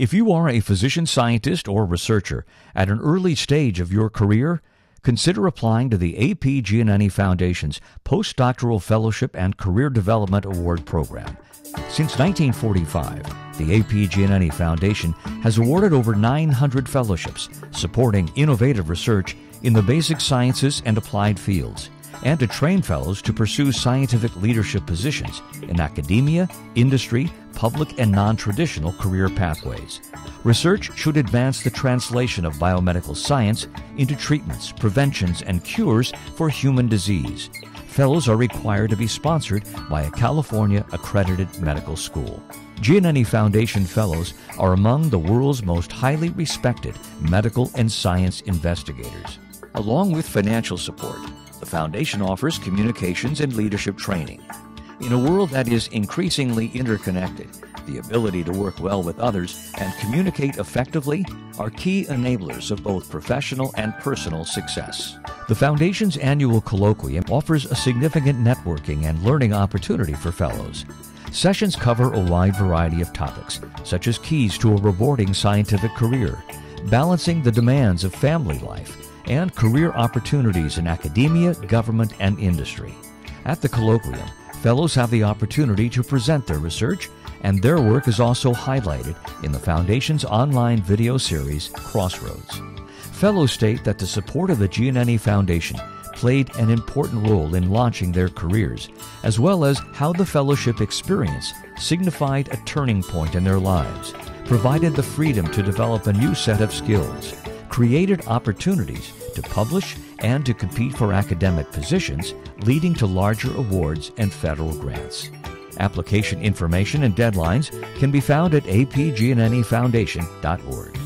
If you are a physician scientist or researcher at an early stage of your career, consider applying to the AP Giannini Foundation's Postdoctoral Fellowship and Career Development Award Program. Since 1945, the AP Giannini Foundation has awarded over 900 fellowships supporting innovative research in the basic sciences and applied fields and to train fellows to pursue scientific leadership positions in academia, industry, public, and non traditional career pathways. Research should advance the translation of biomedical science into treatments, preventions, and cures for human disease. Fellows are required to be sponsored by a California accredited medical school. Giannini Foundation Fellows are among the world's most highly respected medical and science investigators. Along with financial support, the Foundation offers communications and leadership training. In a world that is increasingly interconnected, the ability to work well with others and communicate effectively are key enablers of both professional and personal success. The Foundation's annual colloquium offers a significant networking and learning opportunity for fellows. Sessions cover a wide variety of topics, such as keys to a rewarding scientific career, balancing the demands of family life, and career opportunities in academia, government, and industry. At the colloquium, fellows have the opportunity to present their research, and their work is also highlighted in the Foundation's online video series, Crossroads. Fellows state that the support of the Giannini Foundation played an important role in launching their careers, as well as how the fellowship experience signified a turning point in their lives, provided the freedom to develop a new set of skills, created opportunities to publish and to compete for academic positions, leading to larger awards and federal grants. Application information and deadlines can be found at apgianninifoundation.org.